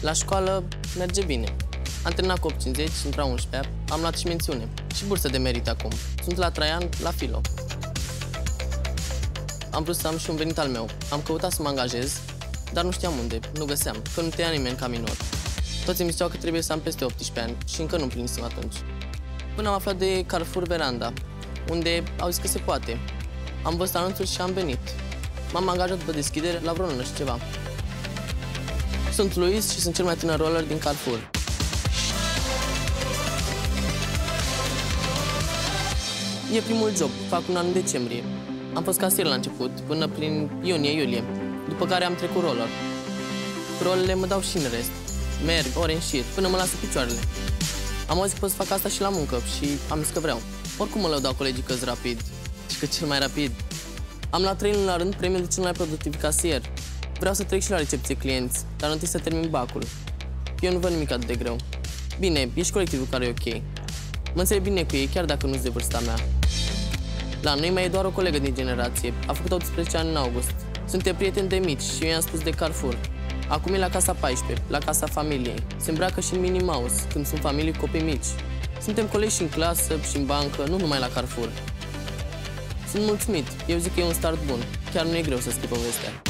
La școală merge bine. Am terminat cu 850, sunt la 11 am luat și mențiune. Și bursă de merit acum. Sunt la Traian, la Filo. Am vrut să am și un venit al meu. Am căutat să mă angajez, dar nu știam unde, nu găseam, că nu te ia nimeni ca minor. Toți îmi ziceau că trebuie să am peste 18 ani și încă nu împlinisem atunci. Până am aflat de Carrefour Veranda, unde au zis că se poate. Am văzut anunțul și am venit. M-am angajat după deschidere la vreo lună și ceva. Sunt Luis și sunt cel mai tânăr roller din Carrefour. E primul job, fac un an în decembrie. Am fost casier la început, până prin iunie-iulie, după care am trecut roller. Rolele mă dau și în rest. Merg ore în șir, până mă lasă picioarele. Am auzit că pot să fac asta și la muncă și am zis că vreau. Oricum mă lăudau colegii că rapid și că cel mai rapid. Am luat trei la rând premiul de cel mai productiv casier. Vreau să trec și la recepție clienți, dar întâi să termin bacul. Eu nu văd nimic atât de greu. Bine, ești colectivul care e ok. Mă înțeleg bine cu ei, chiar dacă nu-s de vârsta mea. La noi mai e doar o colegă din generație. A făcut 18 ani în august. Suntem prieteni de mici și eu i-am spus de Carrefour. Acum e la casa 14, la casa familiei. Se îmbracă și în Minnie Mouse, când sunt familii cu copii mici. Suntem colegi și în clasă și în bancă, nu numai la Carrefour. Sunt mulțumit. Eu zic că e un start bun. Chiar nu e greu să scrii povestea.